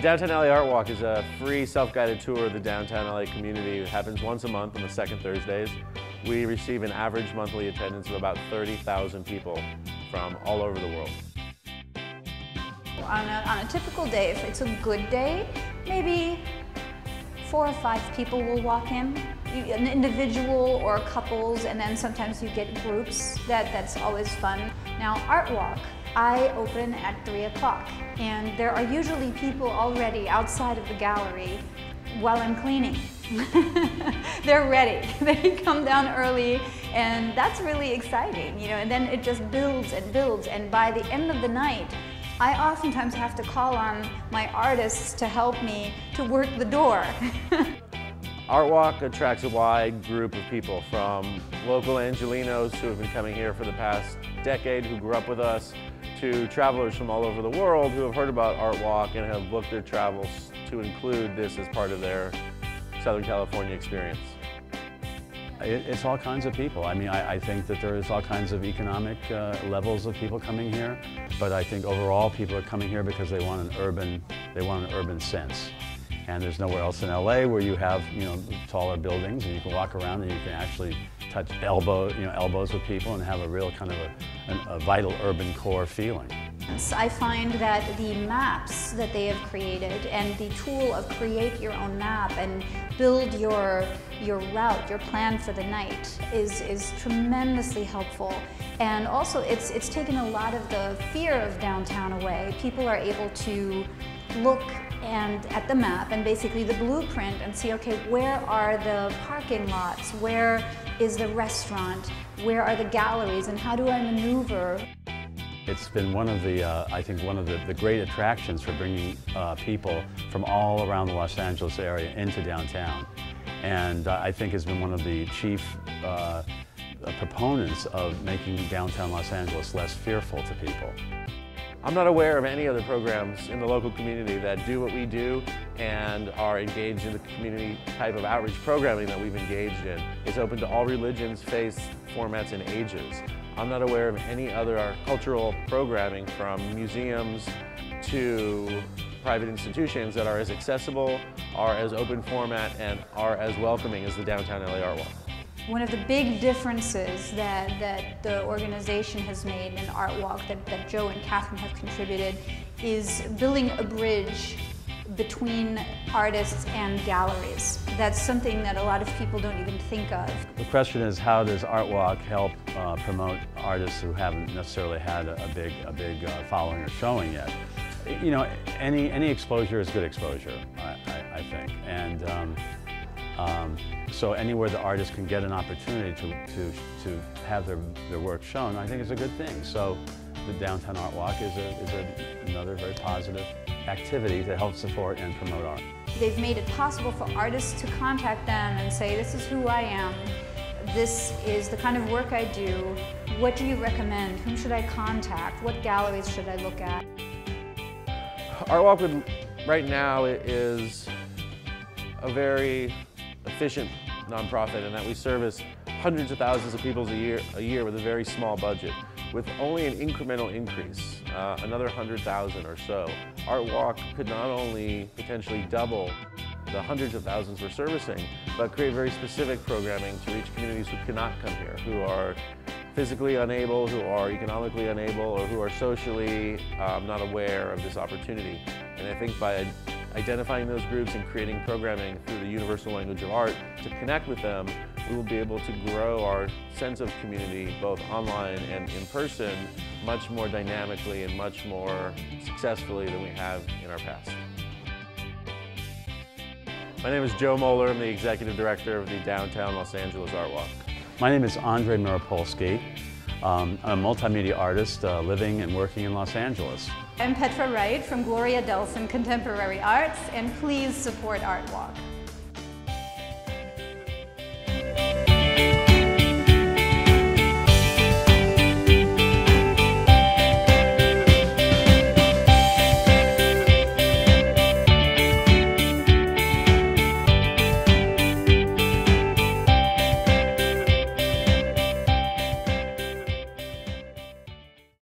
Downtown LA Art Walk is a free self-guided tour of the downtown LA community. It happens once a month on the second Thursdays. We receive an average monthly attendance of about 30,000 people from all over the world. On a, on a typical day, if it's a good day, maybe four or five people will walk in, an individual or couples, and then sometimes you get groups. That, that's always fun. Now, Art Walk, I open at 3 o'clock, and there are usually people already outside of the gallery while I'm cleaning. They're ready. They come down early, and that's really exciting, you know, and then it just builds and builds, and by the end of the night, I oftentimes have to call on my artists to help me to work the door. Art Walk attracts a wide group of people from local Angelenos who have been coming here for the past decade, who grew up with us, to travelers from all over the world who have heard about Art Walk and have booked their travels to include this as part of their Southern California experience. It's all kinds of people. I mean, I, I think that there is all kinds of economic uh, levels of people coming here, but I think overall people are coming here because they want an urban, they want an urban sense. And there's nowhere else in LA where you have, you know, taller buildings and you can walk around and you can actually touch elbow, you know, elbows with people and have a real kind of a, a vital urban core feeling. I find that the maps that they have created and the tool of create your own map and build your, your route, your plan for the night is, is tremendously helpful. And also it's, it's taken a lot of the fear of downtown away. People are able to look and at the map and basically the blueprint and see, okay, where are the parking lots? Where is the restaurant? Where are the galleries? And how do I maneuver? It's been one of the, uh, I think, one of the, the great attractions for bringing uh, people from all around the Los Angeles area into downtown. And uh, I think has been one of the chief uh, proponents of making downtown Los Angeles less fearful to people. I'm not aware of any other programs in the local community that do what we do and are engaged in the community type of outreach programming that we've engaged in. It's open to all religions, faiths, formats, and ages. I'm not aware of any other uh, cultural programming from museums to private institutions that are as accessible, are as open format, and are as welcoming as the Downtown LA Art Walk. One of the big differences that, that the organization has made in Art Walk that, that Joe and Catherine have contributed is building a bridge between artists and galleries. That's something that a lot of people don't even think of. The question is how does Art Walk help uh, promote artists who haven't necessarily had a, a big, a big uh, following or showing yet? You know, any, any exposure is good exposure, I, I, I think. And um, um, so anywhere the artist can get an opportunity to, to, to have their, their work shown, I think is a good thing. So the Downtown Art Walk is, a, is a, another very positive activity to help support and promote art. They've made it possible for artists to contact them and say, this is who I am, this is the kind of work I do, what do you recommend, whom should I contact, what galleries should I look at? Art Walk would, right now is a very efficient nonprofit and that we service hundreds of thousands of people a year, a year with a very small budget with only an incremental increase, uh, another 100,000 or so, Art Walk could not only potentially double the hundreds of thousands we're servicing, but create very specific programming to reach communities who cannot come here, who are physically unable, who are economically unable, or who are socially um, not aware of this opportunity. And I think by identifying those groups and creating programming through the universal language of art to connect with them, we will be able to grow our sense of community both online and in person much more dynamically and much more successfully than we have in our past. My name is Joe Moller. I'm the Executive Director of the Downtown Los Angeles Art Walk. My name is Andre Miripolsky. Um, I'm a multimedia artist uh, living and working in Los Angeles. I'm Petra Wright from Gloria Delson Contemporary Arts, and please support Art Walk.